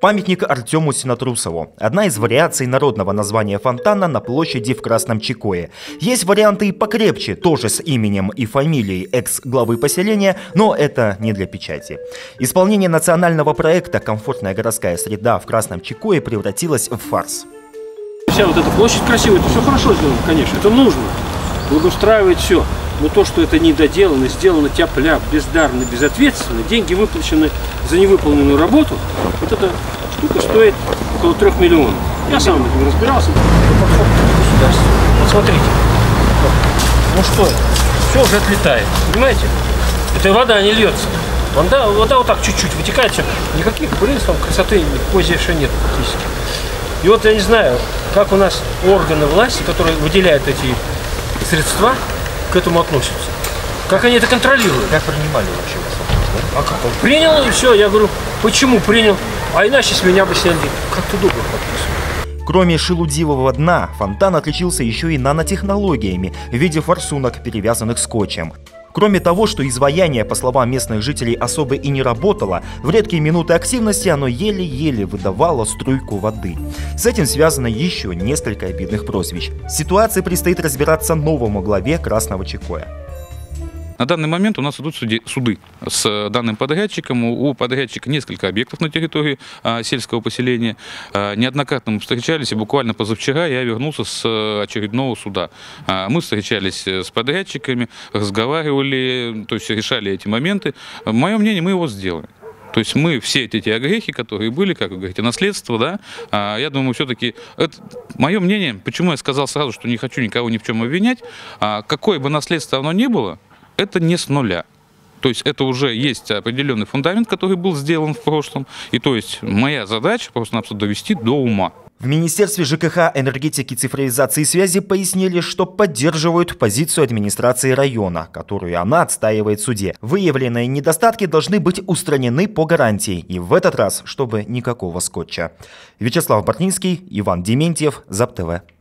Памятник Артему Синатрусову. Одна из вариаций народного названия фонтана на площади в Красном Чекое. Есть варианты и покрепче, тоже с именем и фамилией экс-главы поселения, но это не для печати. Исполнение национального проекта «Комфортная городская среда» в Красном Чекое превратилось в фарс. Вся вот эта площадь красивая, это все хорошо сделано, конечно, это нужно. Благоустраивать все. Но то, что это недоделано, сделано тяп-ляп, бездарно, безответственно, деньги выплачены за невыполненную работу, вот эта штука стоит около трех миллионов. Я сам в разбирался. Вот смотрите. Ну что? Все уже отлетает. Понимаете? Это вода не льется. Вода, вода вот так чуть-чуть вытекает, все. Никаких принципов красоты никакой здесь еще нет практически. И вот я не знаю, как у нас органы власти, которые выделяют эти средства, к этому относятся. Как они это контролируют? Как принимали вообще вас? А как он принял и все. Я говорю, почему принял? А иначе с меня бы сняли. Как-то договор подписывали. Кроме шелудивого дна, фонтан отличился еще и нанотехнологиями в виде форсунок, перевязанных скотчем. Кроме того, что изваяние, по словам местных жителей, особо и не работало, в редкие минуты активности оно еле-еле выдавало струйку воды. С этим связано еще несколько обидных прозвищ. Ситуации предстоит разбираться новому главе Красного Чекоя. На данный момент у нас идут суди, суды с данным подрядчиком. У подрядчика несколько объектов на территории а, сельского поселения. А, неоднократно мы встречались, и буквально позавчера я вернулся с очередного суда. А, мы встречались с подрядчиками, разговаривали, то есть решали эти моменты. Мое мнение, мы его сделаем. То есть мы все эти огрехи, которые были, как вы говорите, наследство, да, а, я думаю, все-таки, это мое мнение, почему я сказал сразу, что не хочу никого ни в чем обвинять, а, какое бы наследство оно ни было, это не с нуля. То есть это уже есть определенный фундамент, который был сделан в прошлом. И то есть моя задача просто-напросто довести до ума. В Министерстве ЖКХ, энергетики, цифровизации и связи пояснили, что поддерживают позицию администрации района, которую она отстаивает в суде. Выявленные недостатки должны быть устранены по гарантии, и в этот раз, чтобы никакого скотча. Вячеслав Бортнинский, Иван Дементьев, ЗАП ТВ.